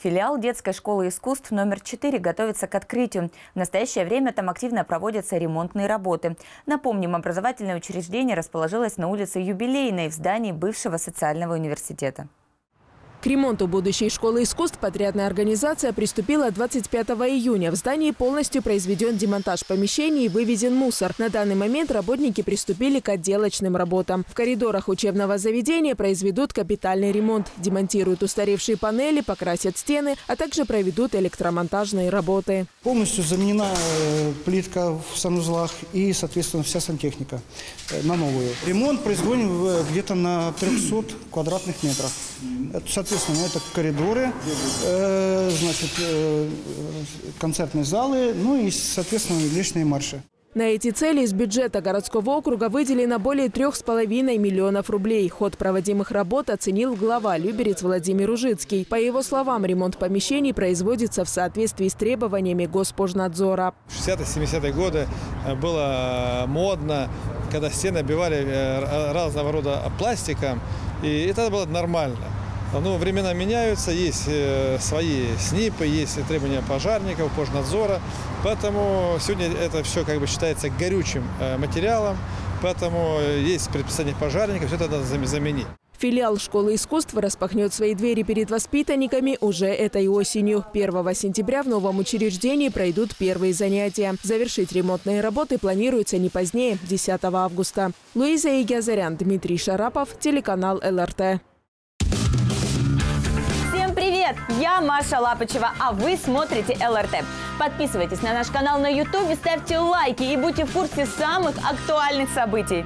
Филиал детской школы искусств номер 4 готовится к открытию. В настоящее время там активно проводятся ремонтные работы. Напомним, образовательное учреждение расположилось на улице Юбилейной в здании бывшего социального университета. К ремонту будущей школы искусств подрядная организация приступила 25 июня. В здании полностью произведен демонтаж помещений и вывезен мусор. На данный момент работники приступили к отделочным работам. В коридорах учебного заведения произведут капитальный ремонт. Демонтируют устаревшие панели, покрасят стены, а также проведут электромонтажные работы. Полностью заменена э, плитка в санузлах и, соответственно, вся сантехника э, на новую. Ремонт производим где-то на 300 квадратных метрах. Соответственно, это коридоры, э, значит, э, концертные залы, ну и, соответственно, личные марши. На эти цели из бюджета городского округа выделено более трех с половиной миллионов рублей. Ход проводимых работ оценил глава Люберец Владимир Ужицкий. По его словам, ремонт помещений производится в соответствии с требованиями Госпожнадзора. В 60-70-е годы э, было модно, когда стены обивали разного рода пластиком, и это было нормально. Ну, времена меняются, есть э, свои СНИПы, есть требования пожарников, пожнадзора. Поэтому сегодня это все как бы считается горючим э, материалом. Поэтому есть предписание пожарников, все это надо заменить. Филиал школы искусств распахнет свои двери перед воспитанниками уже этой осенью. 1 сентября в новом учреждении пройдут первые занятия. Завершить ремонтные работы планируется не позднее 10 августа. Луиза Игязарян, Дмитрий Шарапов, телеканал ЛРТ. Привет! Я Маша Лапочева, а вы смотрите ЛРТ. Подписывайтесь на наш канал на YouTube, ставьте лайки и будьте в курсе самых актуальных событий.